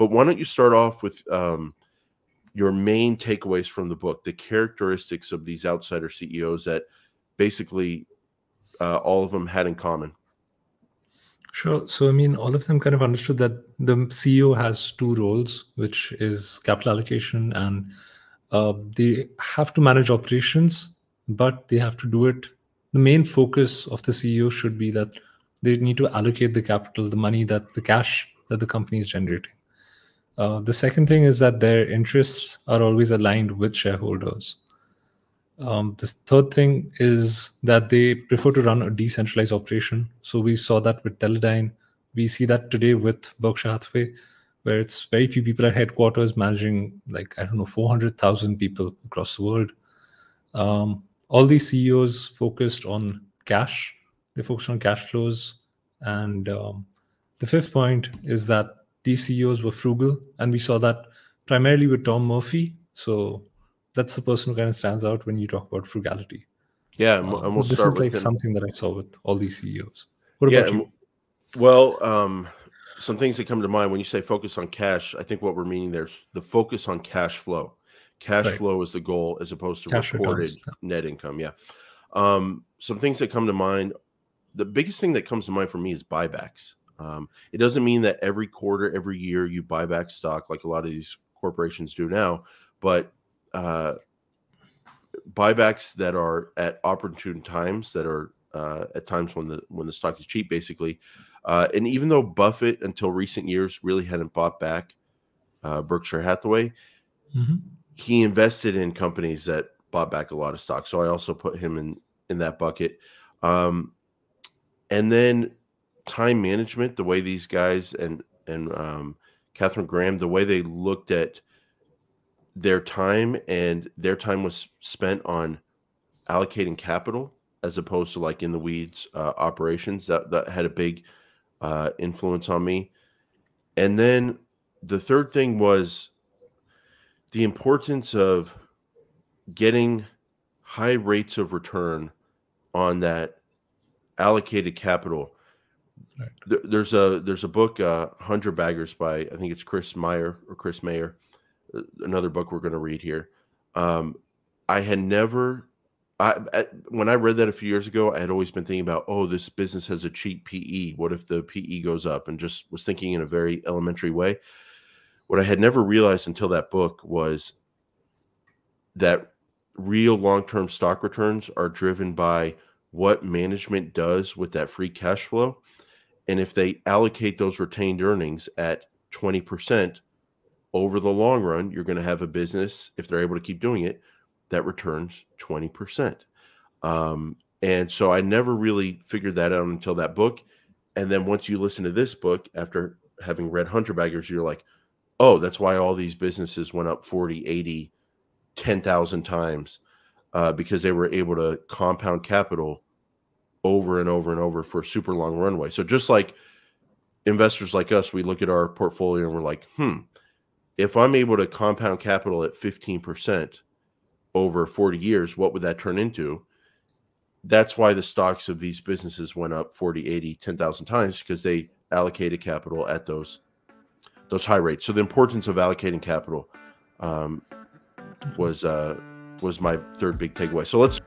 but why don't you start off with um, your main takeaways from the book, the characteristics of these outsider CEOs that basically uh, all of them had in common? Sure. So, I mean, all of them kind of understood that the CEO has two roles, which is capital allocation, and uh, they have to manage operations, but they have to do it. The main focus of the CEO should be that they need to allocate the capital, the money that the cash that the company is generating. Uh, the second thing is that their interests are always aligned with shareholders. Um, the third thing is that they prefer to run a decentralized operation. So we saw that with Teledyne. We see that today with Berkshire Hathaway, where it's very few people at headquarters managing like I don't know 400,000 people across the world. Um, all these CEOs focused on cash. They focused on cash flows, and um, the fifth point is that these CEOs were frugal, and we saw that primarily with Tom Murphy. So that's the person who kind of stands out when you talk about frugality. Yeah, and we'll um, this is like him. something that I saw with all these CEOs. What about yeah, you? Well, um, some things that come to mind when you say focus on cash. I think what we're meaning there's the focus on cash flow. Cash right. flow is the goal as opposed to cash reported returns. net income. Yeah. Um, some things that come to mind. The biggest thing that comes to mind for me is buybacks. Um, it doesn't mean that every quarter, every year you buy back stock like a lot of these corporations do now, but uh, buybacks that are at opportune times that are uh, at times when the when the stock is cheap basically uh, and even though buffett until recent years really hadn't bought back uh, berkshire hathaway mm-hmm. he invested in companies that bought back a lot of stock so i also put him in in that bucket um, and then time management the way these guys and and um, katharine graham the way they looked at their time and their time was spent on allocating capital as opposed to like in the weeds uh, operations that that had a big uh, influence on me. And then the third thing was the importance of getting high rates of return on that allocated capital right. there's a there's a book uh, hundred baggers by i think it's chris meyer or chris mayer another book we're going to read here. Um, I had never, I when I read that a few years ago, I had always been thinking about, oh, this business has a cheap PE. What if the PE goes up? And just was thinking in a very elementary way. What I had never realized until that book was that real long-term stock returns are driven by what management does with that free cash flow. And if they allocate those retained earnings at 20%, over the long run, you're going to have a business, if they're able to keep doing it, that returns 20%. Um, and so I never really figured that out until that book. And then once you listen to this book, after having read Hundred Baggers, you're like, oh, that's why all these businesses went up 40, 80, 10,000 times uh, because they were able to compound capital over and over and over for a super long runway. So just like investors like us, we look at our portfolio and we're like, hmm, if I'm able to compound capital at 15% over 40 years, what would that turn into? That's why the stocks of these businesses went up 40, 80, 10,000 times because they allocated capital at those those high rates. So the importance of allocating capital um, was uh, was my third big takeaway. So let's